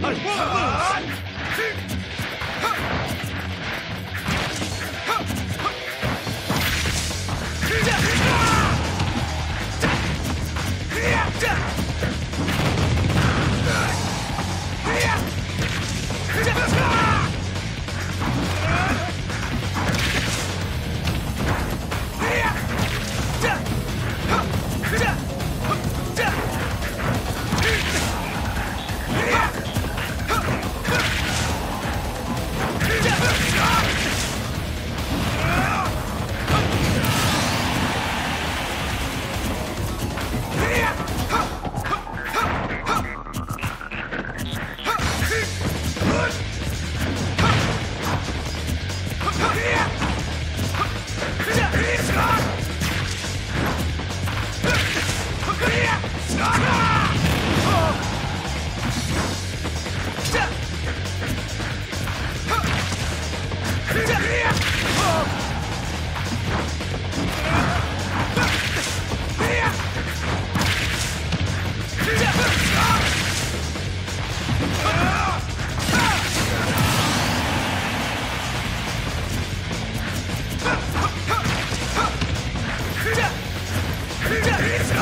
Is Yeah.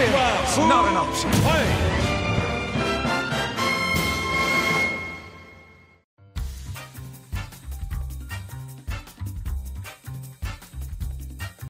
Not an option.